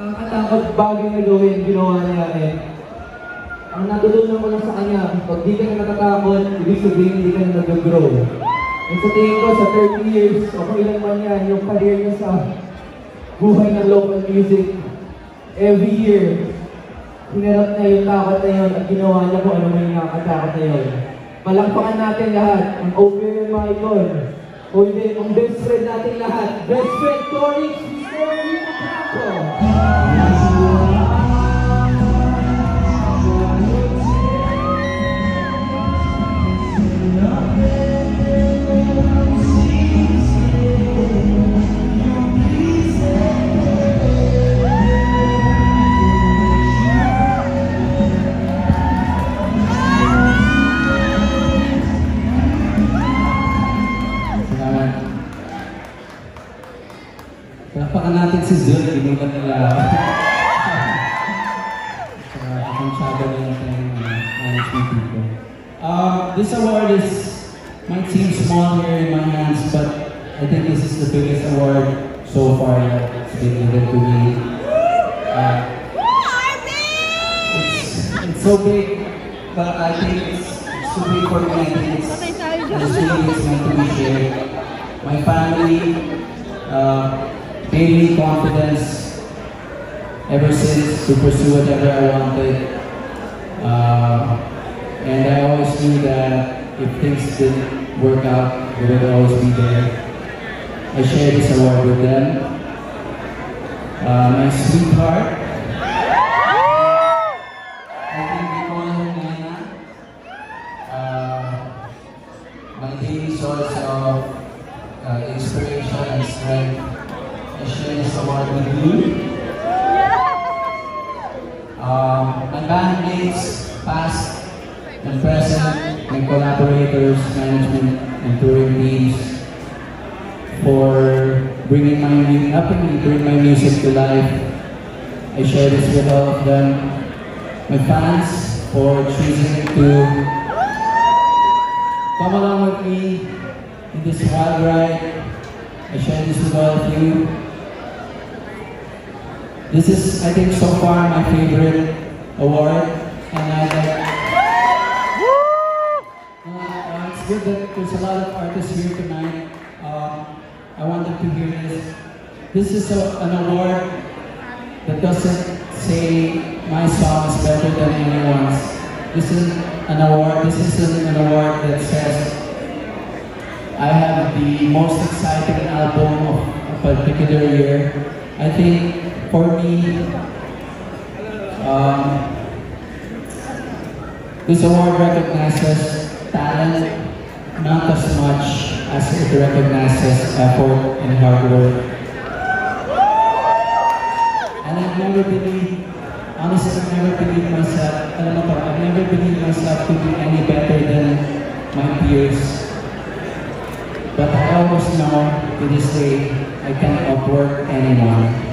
nakakatakot bagay na gawin, ginawa niya eh. Ang natutunan ko lang sa kanya, pag di ka na natatakot, ibig sabihin hindi ka na nag-grow. And sa tingin ko, sa 30 years, o kung ilan man yan, yung career niya sa buhay ng local music, every year, hinarap na yung takot na yun at ginawa niya kung ano may nakakatakot na yun. Palakpakan natin lahat, ang Open Michael, o hindi, ang best friend natin lahat, best friend Tonix, Mr. Rino Uh, this award is, might seem small here in my hands, but I think this is the biggest award so far that's been given to me. Uh, it's, it's so big, but I think it's, too big for me. I think it's, it's really meant to be shared. My family uh, gave me confidence ever since to pursue whatever I wanted. Uh, and I always knew that if things didn't work out, they would always be there. I share this award with them. Uh, my sweetheart. Uh, my daily source of inspiration and strength. I share this award with you. Um, bandmates, past and present, my collaborators, management, and touring teams for bringing my music helping me bring my music to life. I share this with all of them. My fans for choosing to Come along with me in this wild ride. I share this with all of you. This is, I think, so far my favorite award, and I like. Uh, it's good that there's a lot of artists here tonight. Uh, I want them to hear this. This is a, an award that doesn't say my song is better than anyone's. This is an award. This isn't an award that says I have the most exciting album of a particular year. I think for me, um, this award recognizes talent not as much as it recognizes effort and hard work. And I've never believed, honestly, I've never believed myself, alam I've never believed myself to be any better than my peers. But I always know to this day, I can't outwork anyone.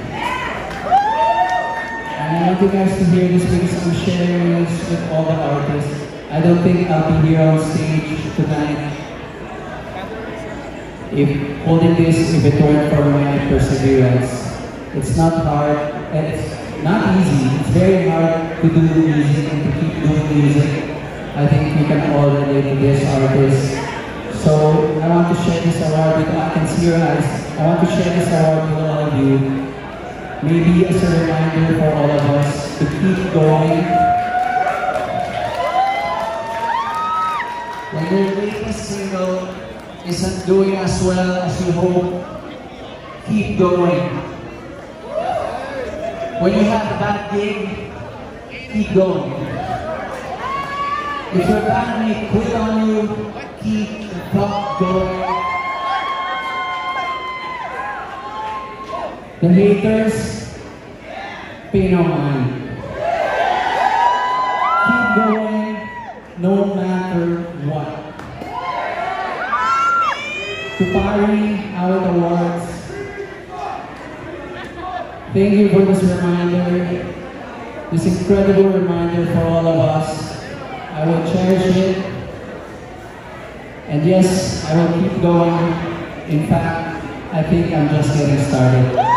I want you guys to hear this because I'm sharing this with all the artists. I don't think I'll be here on stage tonight if holding this if it weren't for my perseverance. It's not hard, and it's not easy. It's very hard to do music and to keep doing music. I think we can all relate to this artist. So I want to share this award with I can see your eyes. I want to share this award with all of you. Maybe as a reminder for all of us to keep going. When your latest single isn't doing as well as you hope, keep going. When you have a bad gig, keep going. If your bandmate quit on you, keep the clock going. The haters, pay no mind. Keep going no matter what. To Pari, Awit Awards, thank you for this reminder, this incredible reminder for all of us. I will cherish it. And yes, I will keep going. In fact, I think I'm just getting started.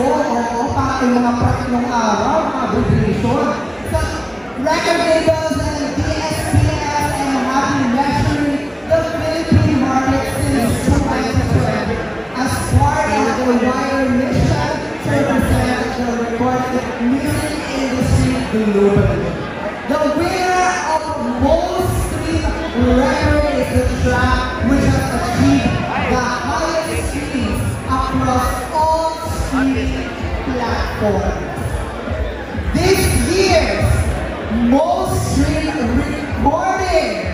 oo, para yung mga araw, mga abbreviation. Sa record labels and DSPS and measuring the Philippine market since 2012 as part of the wider mission to represent the recorded music industry globally. The winner of most stream record is the track This year's most streamed recording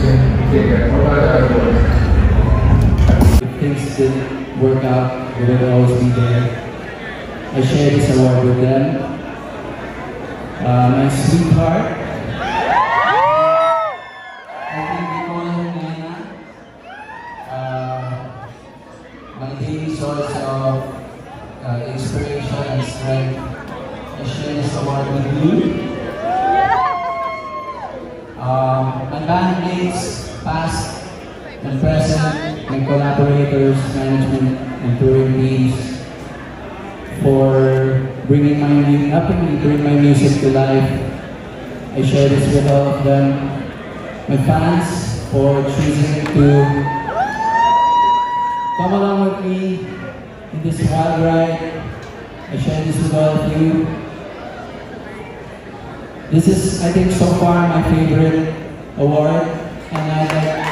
soon. Take care. Bye bye. If things didn't work they would always be there. I share this award with them. Uh, my sweetheart. Past and present, my collaborators, management, and touring teams for bringing my mu- helping me bring my music to life. I share this with all of them. My fans for choosing to come along with me in this wild ride. I share this with all of you. This is, I think, so far my favorite award, and I'd like